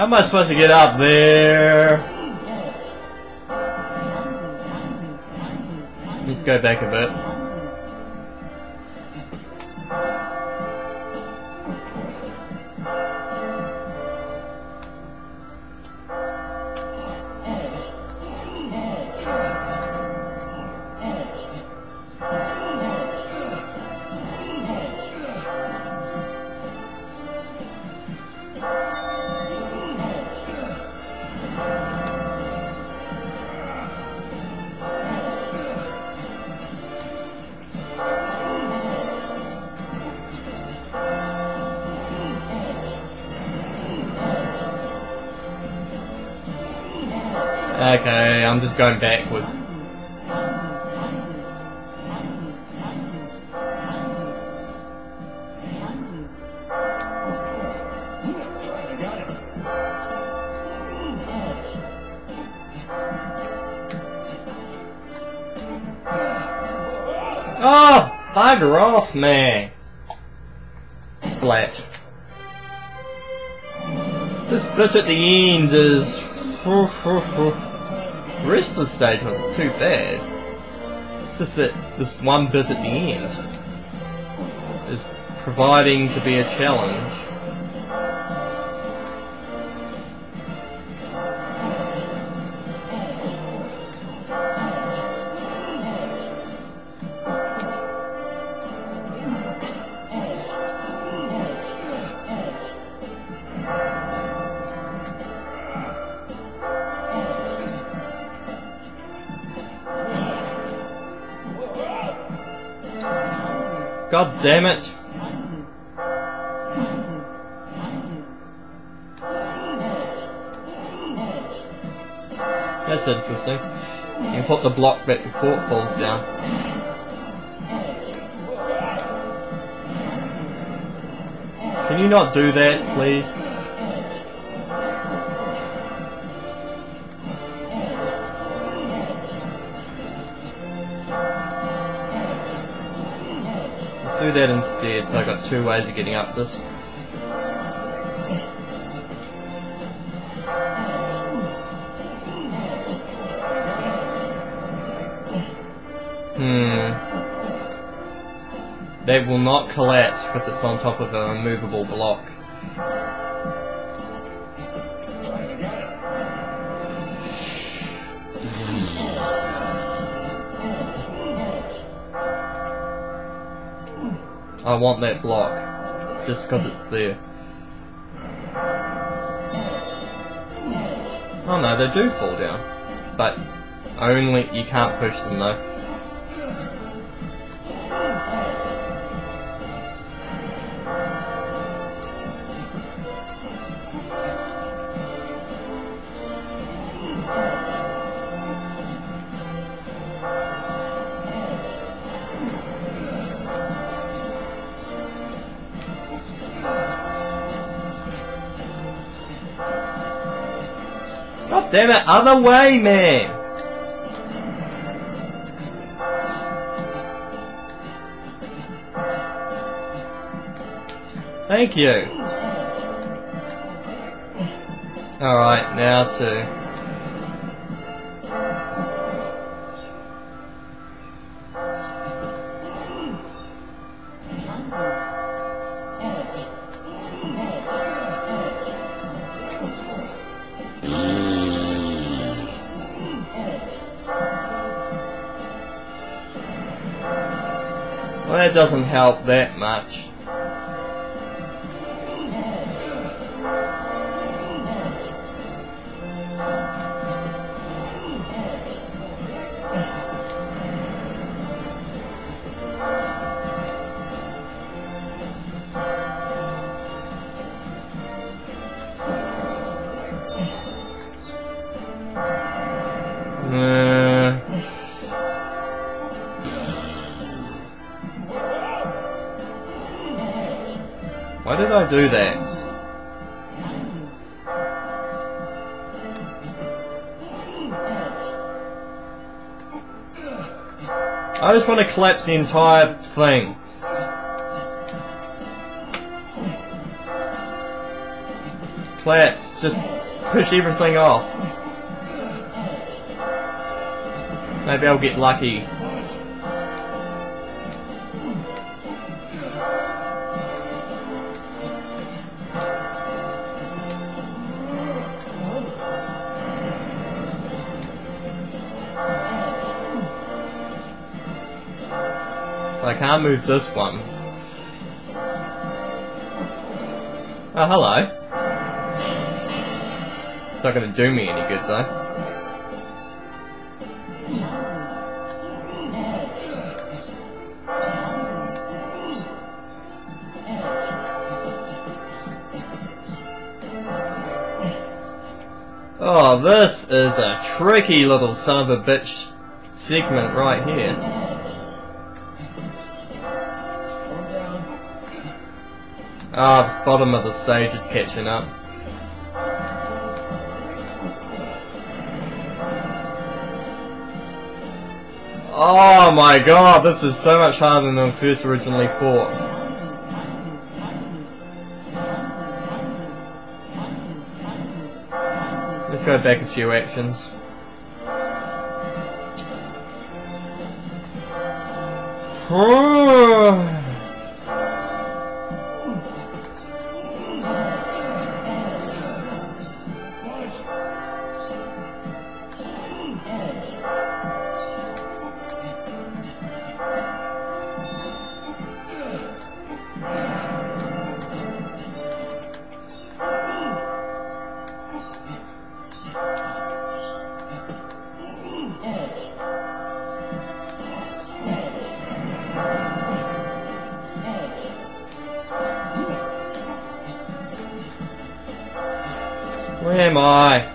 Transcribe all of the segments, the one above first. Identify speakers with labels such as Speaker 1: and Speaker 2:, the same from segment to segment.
Speaker 1: How am I supposed to get up there? Let's go back a bit. Okay, I'm just going backwards. Oh, bugger off, man. Splat. This bit at the end is... The rest of the stage wasn't too bad. It's just that this one bit at the end is providing to be a challenge. God damn it! That's interesting. You put the block back before it falls down. Can you not do that, please? Let's do that instead, so I got two ways of getting up this. Hmm. They will not collapse because it's on top of a movable block. I want that block. Just because it's there. Oh no, they do fall down. But only, you can't push them though. God damn it, other way, man! Thank you. Alright, now to... that doesn't help that much. Did I do that? I just want to collapse the entire thing. Collapse. Just push everything off. Maybe I'll get lucky. I can't move this one. Oh, hello. It's not gonna do me any good though. Oh, this is a tricky little son of a bitch segment right here. Ah, oh, the bottom of the stage is catching up. Oh my god, this is so much harder than I first originally thought. Let's go back a few actions. Where am I?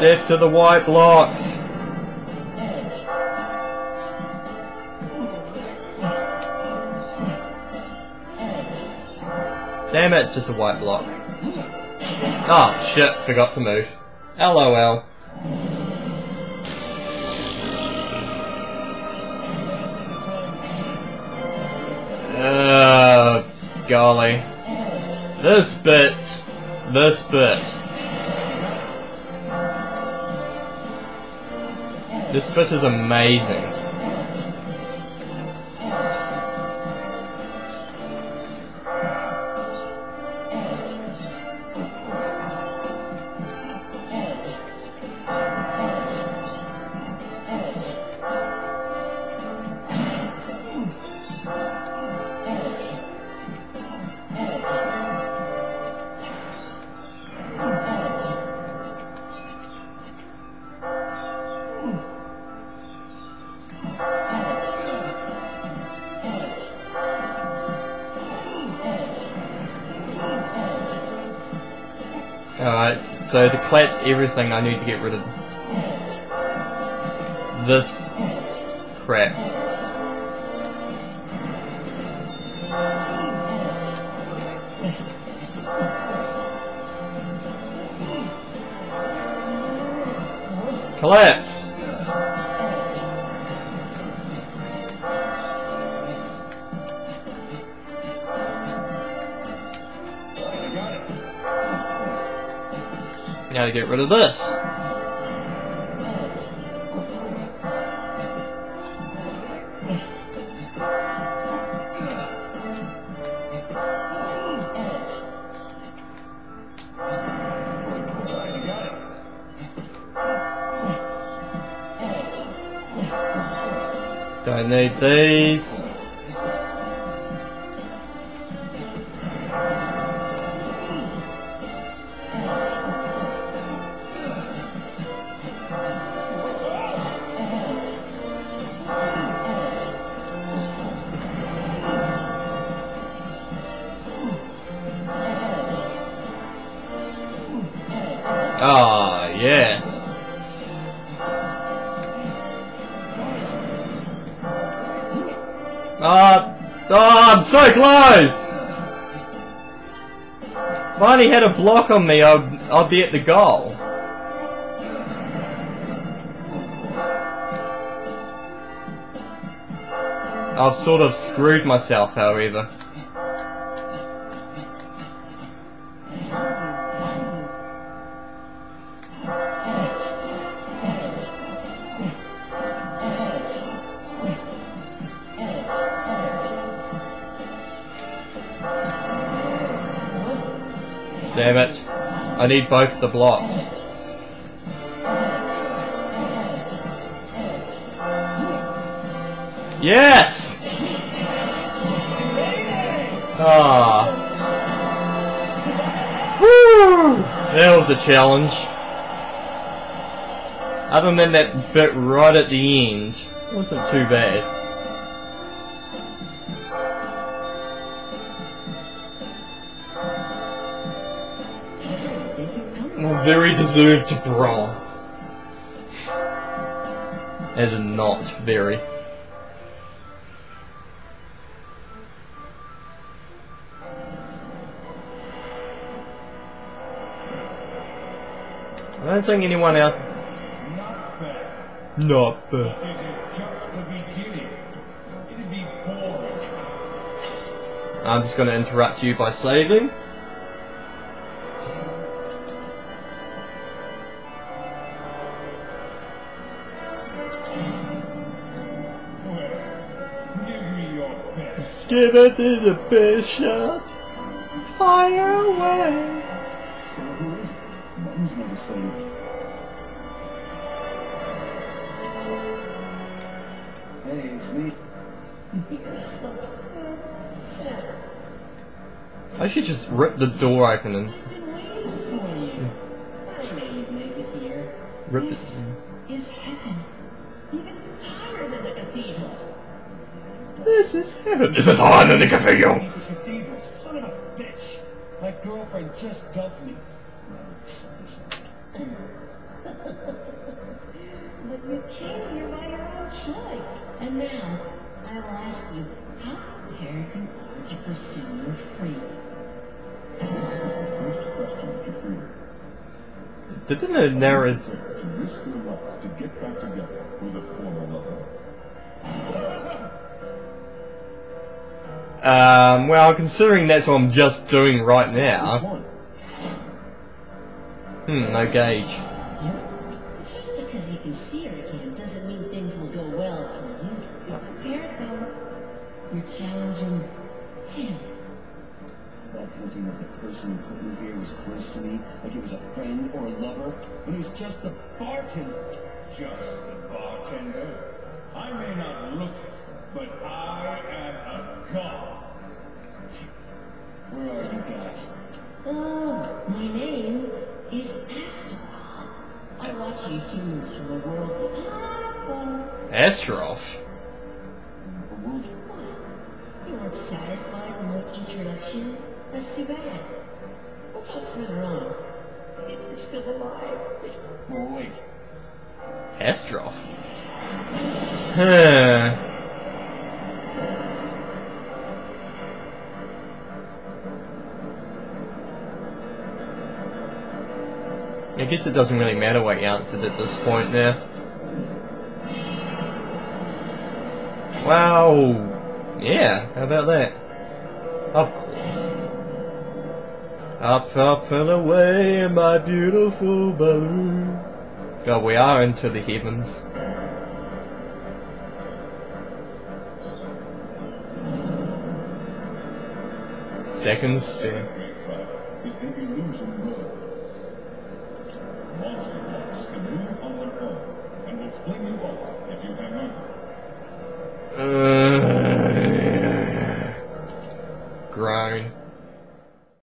Speaker 1: Death to the white blocks! Just a white block. Oh shit, forgot to move. LOL. Uh, golly. This bit. This bit. This bit is amazing. Alright, so to collapse everything I need to get rid of this crap. Collapse! Now to get rid of this. Don't need these. Ah, oh, I'm so close! If I only had a block on me, I'd, I'd be at the goal. I've sort of screwed myself, however. Damn it. I need both the blocks. Yes! Ah. Woo! That was a challenge. Other than that bit right at the end, wasn't too bad. Very deserved bronze. As in not very. I don't think anyone else.
Speaker 2: Not bad.
Speaker 1: Not bad.
Speaker 2: This is just the beginning. It'd be boring.
Speaker 1: I'm just going to interrupt you by saving.
Speaker 2: Give
Speaker 1: it the best shot. Fire away.
Speaker 2: So who is it? Mine's not a slave. Hey, it's me.
Speaker 3: You're so sad.
Speaker 1: I should just rip the door open and
Speaker 3: I've been This is heaven.
Speaker 1: This is higher than the cathedral.
Speaker 2: Ain't the cathedral, son of a bitch. My girlfriend just dumped me. Well, listen, listen.
Speaker 3: But you came here by your own choice. And now, I will ask you, how prepared you are to pursue your freedom?
Speaker 2: This is the first question to freedom.
Speaker 1: Didn't the narrative...
Speaker 2: To risk your life to get back together with a former lover.
Speaker 1: Um, well, considering that's what I'm just doing right now. Hmm, no gauge.
Speaker 3: Yeah. But just because you can see her again doesn't mean things will go well for you. You're prepared, though. You're challenging him.
Speaker 2: That hinting that the person who put me here was close to me, like he was a friend or a lover, when he was just the bartender. Just the bartender? I may not look it, but I am a god. Where are you guys?
Speaker 3: Oh, my name is Astaroth. I watch you humans from a world ah,
Speaker 1: Astaroth.
Speaker 2: A world
Speaker 3: you weren't satisfied with my introduction? That's too bad. We'll talk further on. If you're still alive.
Speaker 2: Oh, wait.
Speaker 1: Astaroth. I guess it doesn't really matter what you answered at this point there. Wow. Yeah, how about that? Of course. Up, up and away, my beautiful balloon. God, we are into the heavens. Second spin.
Speaker 2: Monster can move on and will you off if you hang.
Speaker 1: Uh, grind.